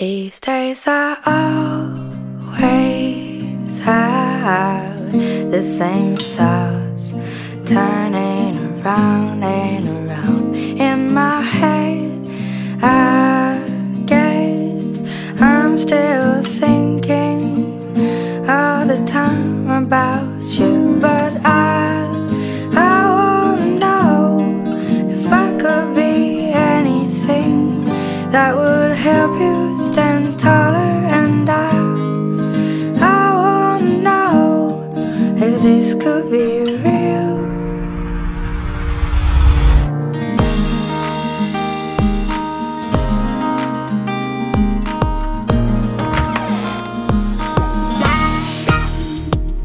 These days I always have the same thoughts turning around and around in my head. I guess I'm still thinking all the time about you, but I I wanna know if I could be anything that would help you could be real.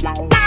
Yeah.